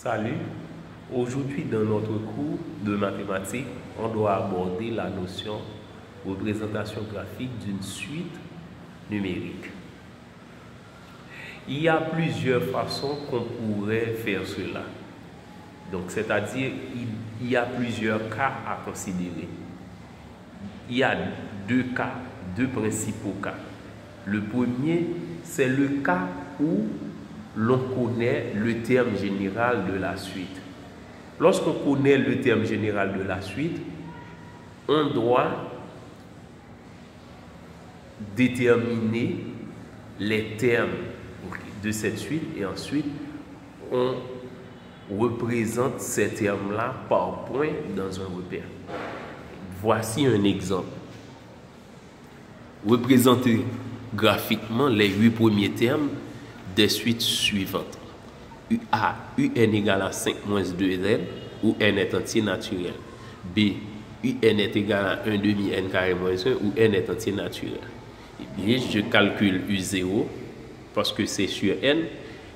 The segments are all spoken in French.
Salut, aujourd'hui dans notre cours de mathématiques, on doit aborder la notion représentation graphique d'une suite numérique. Il y a plusieurs façons qu'on pourrait faire cela. Donc, c'est-à-dire, il y a plusieurs cas à considérer. Il y a deux cas, deux principaux cas. Le premier, c'est le cas où l'on connaît le terme général de la suite. Lorsqu'on connaît le terme général de la suite, on doit déterminer les termes de cette suite et ensuite on représente ces termes-là par point dans un repère. Voici un exemple. Représenter graphiquement les huit premiers termes des suites suivantes. A, UN égale à 5 moins 2N, où N est entier naturel. B, UN est égal à 1 demi N carré moins 1, où N est entier naturel. Et bien, je calcule U0, parce que c'est sur N.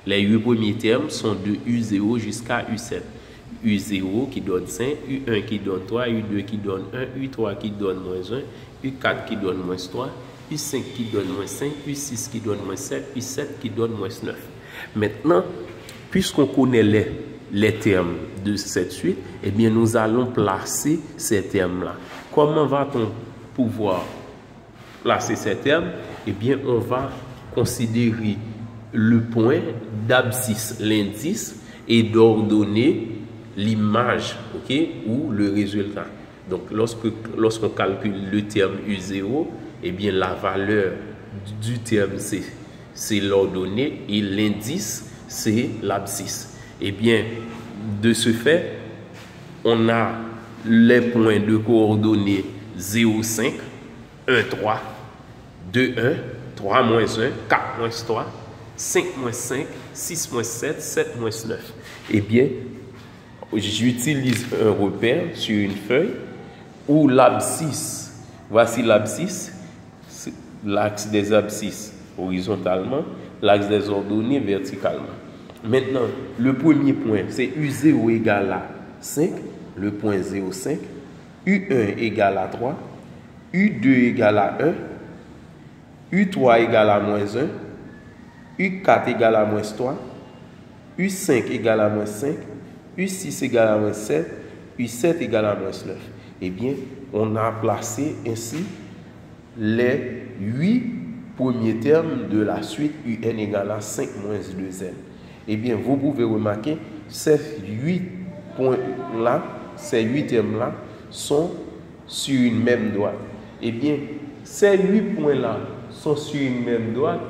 Les 8 premiers termes sont de U0 jusqu'à U7. U0 qui donne 5, U1 qui donne 3, U2 qui donne 1, U3 qui donne moins 1, U4 qui donne moins 3, U5 qui donne moins 5, U6 qui donne moins 7, U7 qui donne moins 9. Maintenant, puisqu'on connaît les, les termes de cette suite, eh bien, nous allons placer ces termes-là. Comment va-t-on pouvoir placer ces termes? Eh bien, on va considérer le point d'abscisse, l'indice, et d'ordonner l'image, ok, ou le résultat. Donc, lorsqu'on calcule le terme U0, eh bien, la valeur du terme, c'est l'ordonnée et l'indice, c'est l'abscisse. Eh bien, de ce fait, on a les points de coordonnées 0, 5, 1, 3, 2, 1, 3, moins 1, 4, moins 3, 5, moins 5, 6, moins 7, 7, moins 9. Eh bien, j'utilise un repère sur une feuille où l'abscisse, voici l'abscisse, l'axe des abscisses horizontalement, l'axe des ordonnées verticalement. Maintenant, le premier point, c'est U0 égale à 5, le point 0,5, U1 égale à 3, U2 égale à 1, U3 égale à moins 1, U4 égale à moins 3, U5 égale à moins 5, U6 égale à moins 7, U7 égale à moins 9. Eh bien, on a placé ainsi les 8 premiers termes de la suite UN égale à 5 moins 2N. Eh bien, vous pouvez remarquer, ces 8 points-là, ces 8 termes-là, sont sur une même droite. Eh bien, ces 8 points-là sont sur une même droite,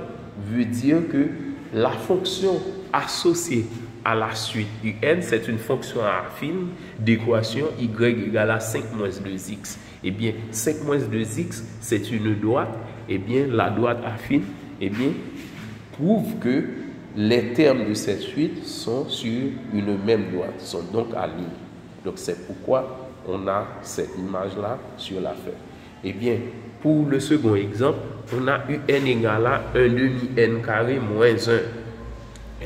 veut dire que la fonction associée à la suite UN, c'est une fonction affine d'équation y égale à 5 moins 2x. Eh bien, 5 moins 2x, c'est une droite. Eh bien, la droite affine, eh bien, prouve que les termes de cette suite sont sur une même droite, sont donc alignés. Donc, c'est pourquoi on a cette image-là sur la feuille. Eh bien, pour le second exemple, on a UN égale à 1 demi n carré moins 1.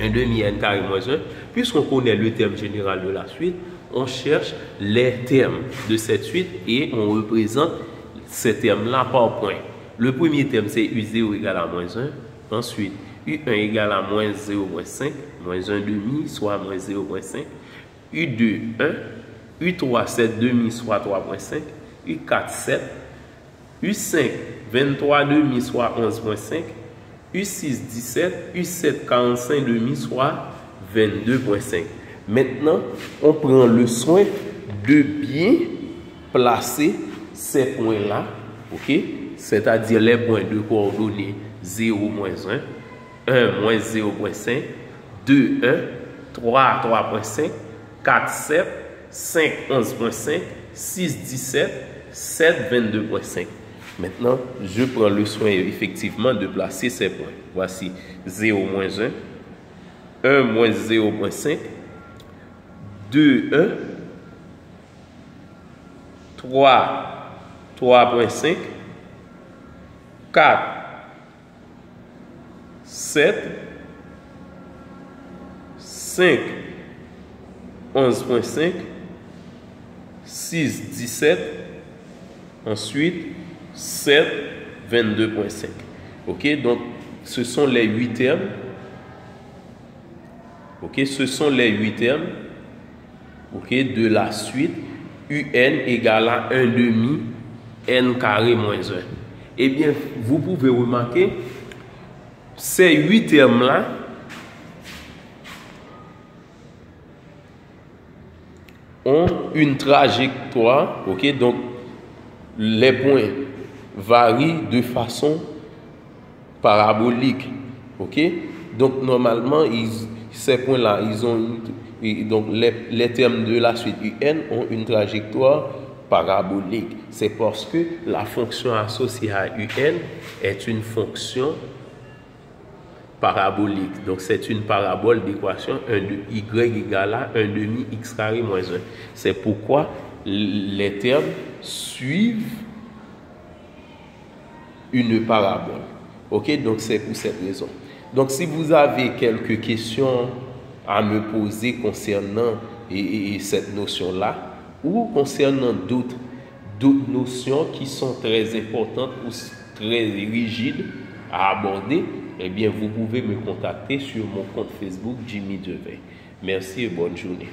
1 demi n carré moins 1. Puisqu'on connaît le terme général de la suite, on cherche les termes de cette suite et on représente ces termes-là par point. Le premier terme, c'est U0 égale à moins 1. Ensuite, U1 égale à moins 0,5, moins 1 demi, soit moins 0,5. U2, 1. U3, 7 demi, soit 3,5. U4, 7. U5, 23 demi, soit 11,5. U6, 17. U7, 45 demi, soit 22,5. Maintenant, on prend le soin de bien placer ces points-là, ok? C'est-à-dire les points de coordonnées 0, moins 1, 1, moins 0,5, 2, 1, 3, 3,5, 4, 7, 5, 11,5, 6, 17, 7, 22,5. Maintenant, je prends le soin effectivement de placer ces points. Voici 0, moins 1, 1, moins 0,5, 2, 1, 3, 3.5, 4, 7, 5, 11.5, 6, 17, ensuite 7, 22.5. Ok, donc ce sont les 8 termes. Ok, ce sont les 8 termes ok, de la suite un égale à 1 demi n carré moins 1. Eh bien, vous pouvez remarquer, ces 8 termes-là, ont une trajectoire, ok, donc les points varient de façon parabolique, ok? Donc normalement, ces points-là, ils ont donc les, termes de la suite UN ont une trajectoire parabolique. C'est parce que la fonction associée à UN est une fonction parabolique. Donc c'est une parabole d'équation 1 de y égale à 1 demi x carré moins 1. C'est pourquoi les termes suivent une parabole. Ok, donc c'est pour cette raison. Donc si vous avez quelques questions à me poser concernant cette notion-là ou concernant d'autres notions qui sont très importantes ou très rigides à aborder, eh bien, vous pouvez me contacter sur mon compte Facebook Jimmy Devey. Merci et bonne journée.